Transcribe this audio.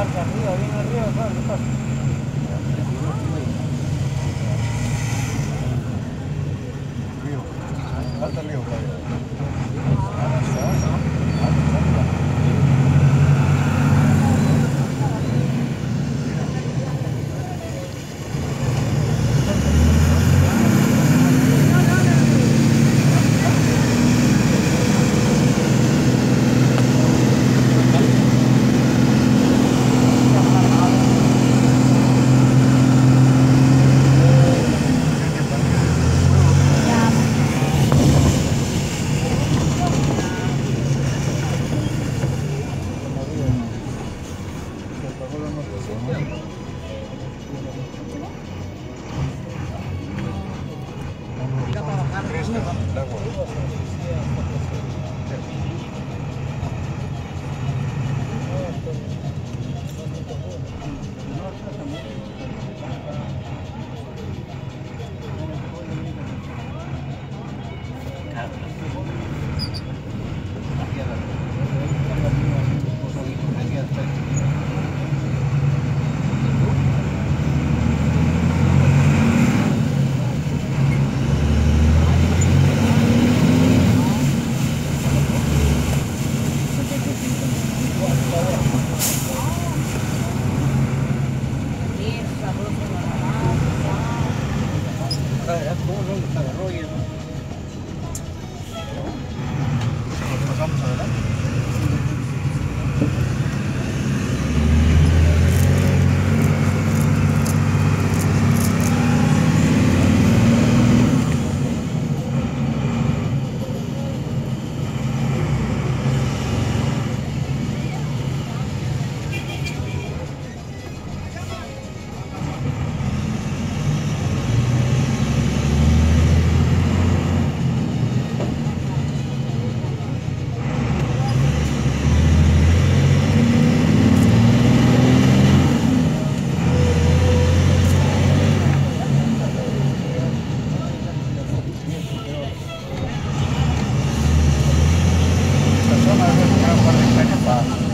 arriba, bien arriba, ¿sabes qué pasa? Río. Falta río, Pasamos adelante. 봐.